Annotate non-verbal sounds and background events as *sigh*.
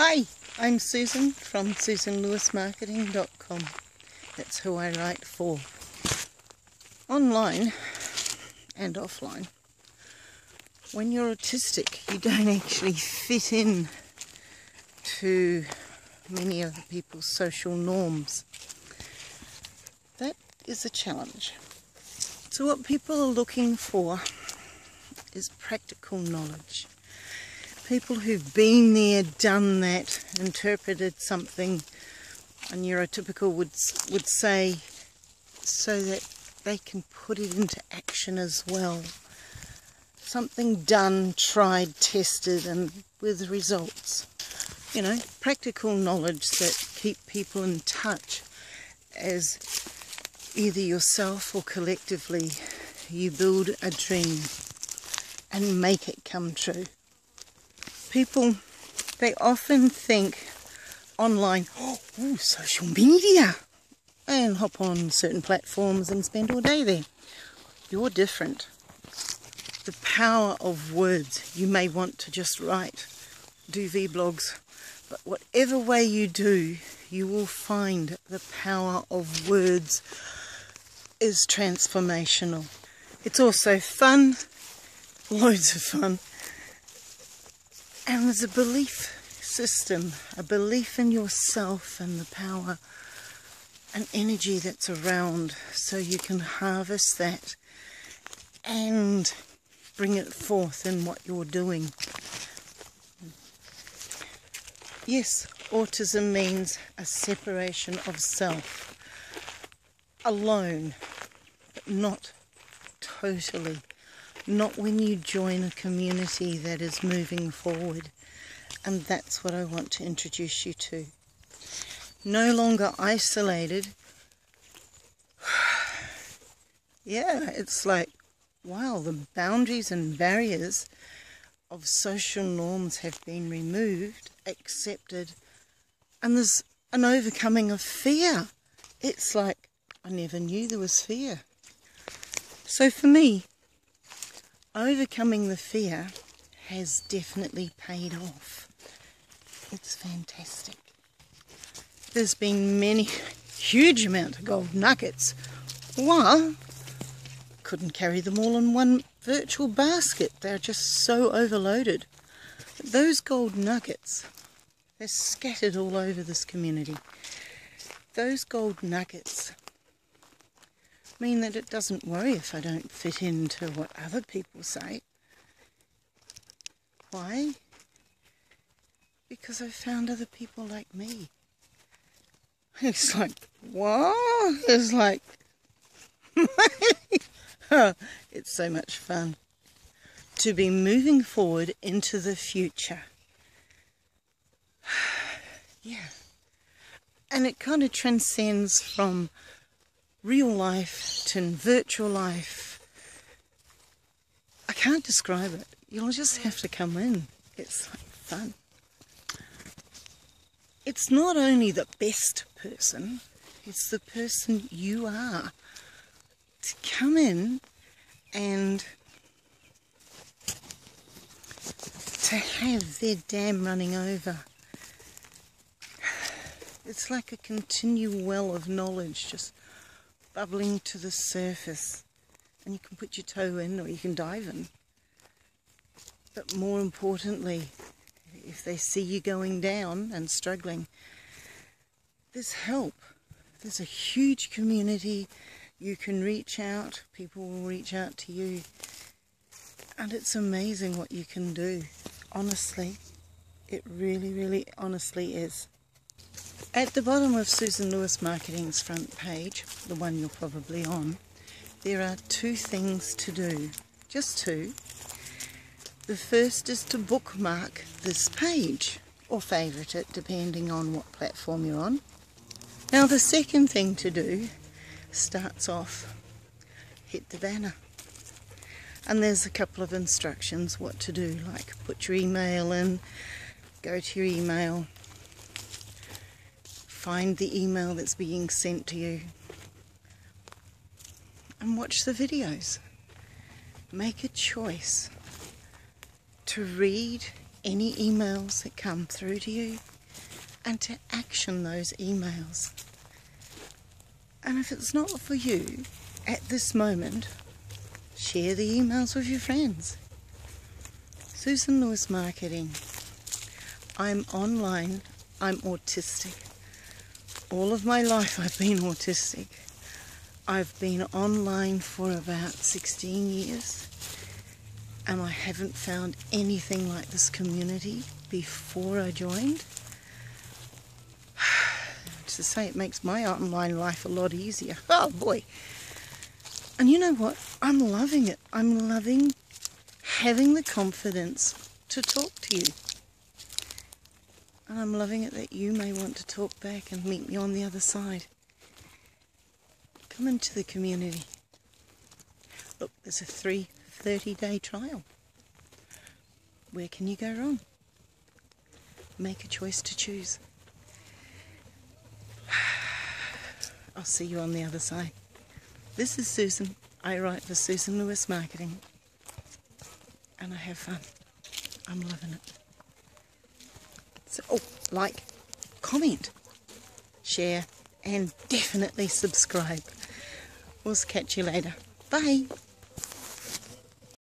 Hi, I'm Susan from SusanLewisMarketing.com. That's who I write for. Online and offline. When you're autistic, you don't actually fit in to many other people's social norms. That is a challenge. So, what people are looking for is practical knowledge people who've been there, done that, interpreted something, a neurotypical would would say, so that they can put it into action as well. Something done, tried, tested, and with results. You know, practical knowledge that keep people in touch as either yourself or collectively you build a dream and make it come true people, they often think online, *gasps* oh, social media, and hop on certain platforms and spend all day there. You're different. The power of words. You may want to just write, do vlogs, but whatever way you do, you will find the power of words is transformational. It's also fun, loads of fun, and there's a belief system, a belief in yourself and the power and energy that's around so you can harvest that and bring it forth in what you're doing. Yes, autism means a separation of self, alone, but not totally not when you join a community that is moving forward. And that's what I want to introduce you to. No longer isolated. *sighs* yeah, it's like, wow, the boundaries and barriers of social norms have been removed, accepted, and there's an overcoming of fear. It's like, I never knew there was fear. So for me, overcoming the fear has definitely paid off. It's fantastic. There's been many huge amount of gold nuggets. Well, couldn't carry them all in one virtual basket. They're just so overloaded. But those gold nuggets, they're scattered all over this community. Those gold nuggets mean that it doesn't worry if I don't fit into what other people say. Why? Because I've found other people like me. *laughs* It's like, what? It's like, *laughs* it's so much fun to be moving forward into the future. *sighs* yeah. And it kind of transcends from real life to virtual life. I can't describe it. You'll just have to come in. It's like fun. It's not only the best person, it's the person you are. To come in and to have their dam running over. It's like a continual well of knowledge just bubbling to the surface and you can put your toe in or you can dive in. But more importantly, if they see you going down and struggling, there's help. There's a huge community. You can reach out, people will reach out to you. And it's amazing what you can do. Honestly, it really, really honestly is. At the bottom of Susan Lewis Marketing's front page, the one you're probably on, there are two things to do. Just two. The first is to bookmark this page or favourite it depending on what platform you're on. Now the second thing to do starts off, hit the banner. And there's a couple of instructions what to do, like put your email in, go to your email, find the email that's being sent to you and watch the videos. Make a choice to read any emails that come through to you and to action those emails. And if it's not for you at this moment, share the emails with your friends. Susan Lewis Marketing. I'm online, I'm autistic. All of my life I've been autistic. I've been online for about 16 years and I haven't found anything like this community before I joined. *sighs* to say it makes my online life a lot easier. *laughs* Oh boy. And you know what? I'm loving it. I'm loving having the confidence to talk to you. And I'm loving it that you may want to talk back and meet me on the other side. Come into the community. Look, there's a free 30 day trial. Where can you go wrong? Make a choice to choose. *sighs* I'll see you on the other side. This is Susan. I write for Susan Lewis Marketing. And I have fun. I'm loving it. Oh, like, comment, share, and definitely subscribe. We'll catch you later. Bye.